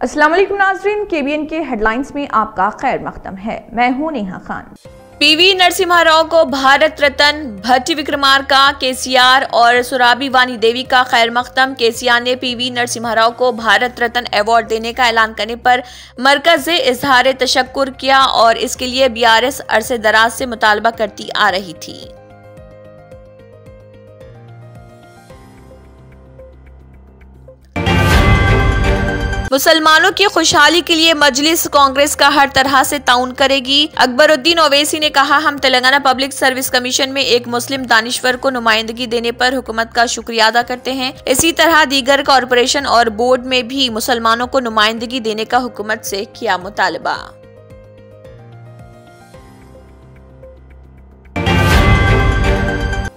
अस्सलाम के B N के हेडलाइंस में आपका खैर मकदम है। मैं हूँ नेहा खान। पीवी नरसिम्हा राव को भारत रत्न भट्टी विक्रमार्का, केसीआर और सुराबी वानी देवी का खैर मकदम केसीआर ने पीवी नरसिम्हा राव को भारत रत्न अवार्ड देने का ऐलान करने पर मरकज से इजहार तशक्र किया और इसके लिए बीआरएस अरसे दराज से मुतालबा करती आ रही थी। मुसलमानों की खुशहाली के लिए मजलिस कांग्रेस का हर तरह से ताउन करेगी। अकबरुद्दीन ओवैसी ने कहा, हम तेलंगाना पब्लिक सर्विस कमीशन में एक मुस्लिम दानिश्वर को नुमाइंदगी देने पर हुकूमत का शुक्रिया अदा करते हैं। इसी तरह दीगर कॉरपोरेशन और बोर्ड में भी मुसलमानों को नुमाइंदगी देने का हुकूमत से किया मुतालबा।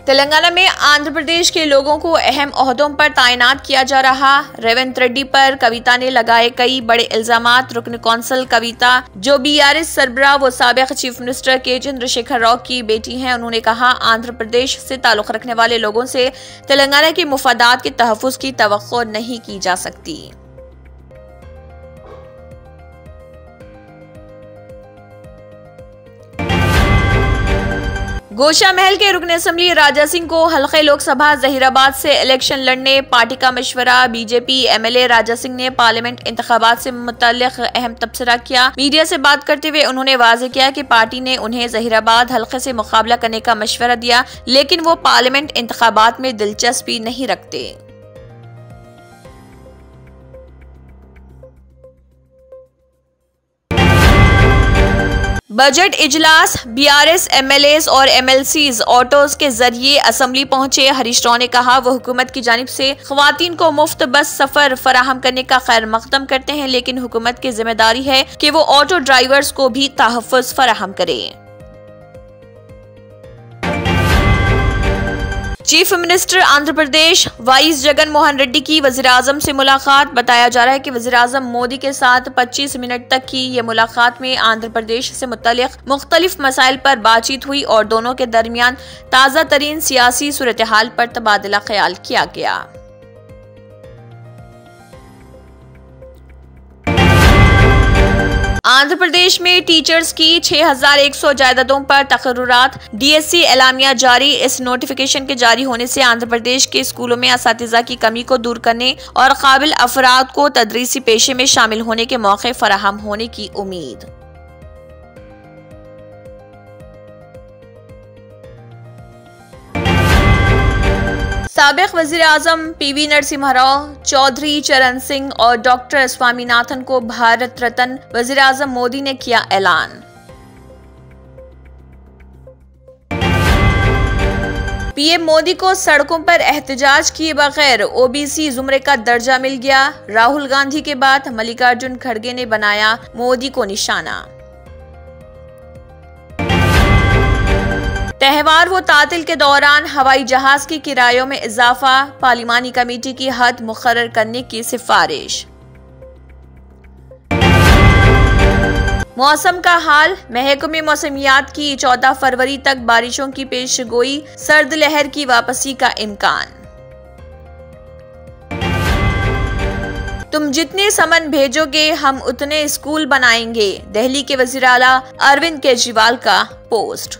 तेलंगाना में आंध्र प्रदेश के लोगों को अहम अहदों पर तैनात किया जा रहा। रेवंत रेड्डी पर कविता ने लगाए कई बड़े इल्ज़ाम रुकन कौंसल कविता, जो बीआरएस सरबरा व सबक चीफ मिनिस्टर के चंद्रशेखर राव की बेटी हैं, उन्होंने कहा, आंध्र प्रदेश से ताल्लुक रखने वाले लोगों से तेलंगाना के मुफादात के तहफ़ की तो नहीं की जा सकती। गोशा महल के रुकन असम्बली राजा सिंह को हल्के लोकसभा, जहीराबाद से इलेक्शन लड़ने, पार्टी का मशवरा, बीजेपी एमएलए राजा सिंह ने पार्लियामेंट इंतबात से मुतल अहम तबसरा किया। मीडिया से बात करते हुए उन्होंने वाजे किया कि पार्टी ने उन्हें जहीराबाद हल्के से मुकाबला करने का मशवरा दिया, लेकिन वो पार्लियामेंट इंतबात में दिलचस्पी नहीं रखते। बजट इजलास बीआरएस एमएलएस और एमएलसीज ऑटोज के ज़रिए असम्बली पहुँचे। हरीश राव ने कहा, वो हुकूमत की जानब से खुवान को मुफ़्त बस सफ़र फराहम करने का खैर मकदम करते हैं, लेकिन हुकूमत की ज़िम्मेदारी है कि वो ऑटो ड्राइवर्स को भी तहफ़ फराहम करें। Chief minister Andhra Pradesh YS Jagan Mohan Reddy की वज़ीर अजम से मुलाकात। बताया जा रहा है कि वज़ीर अजम मोदी के साथ 25 मिनट तक की ये मुलाकात में आंध्र प्रदेश से मुतल मुख्तलिफ़ मसाइल पर बातचीत हुई और दोनों के दरमियान ताज़ा तरीन सियासी सूरत हाल पर तबादला ख्याल किया गया। आंध्र प्रदेश में टीचर्स की 6100 जायदादों पर तकर्रात डीएससी एलामिया जारी। इस नोटिफिकेशन के जारी होने से आंध्र प्रदेश के स्कूलों में इस की कमी को दूर करने और काबिल अफराद को तदरीसी पेशे में शामिल होने के मौके फराहम होने की उम्मीद। सबक वजी अजम पी वी नरसिम्हा राव, चौधरी चरण सिंह और डॉक्टर स्वामीनाथन को भारत रत्न वजी अजम मोदी ने किया ऐलान। पीएम मोदी को सड़कों पर एहतजाज किए बगैर ओबीसी जुमरे का दर्जा मिल गया। राहुल गांधी के बाद मल्लिकार्जुन खड़गे ने बनाया मोदी को निशाना। त्यौहार व तातिल के दौरान हवाई जहाज़ की किरायों में इजाफा, पार्लिमानी कमेटी की हद मुकर करने की सिफारिश। मौसम का हाल, महकमे मौसमियात की 14 फरवरी तक बारिशों की पेश गोई सर्द लहर की वापसी का इम्कान। तुम जितने समन भेजोगे, हम उतने स्कूल बनाएँगे, दिल्ली के वज़ीर अरविंद केजरीवाल का post.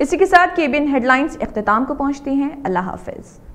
इसी के साथ केबिन हेडलाइंस अख्ताम को पहुँचती हैं। अल्लाह हाफिज़।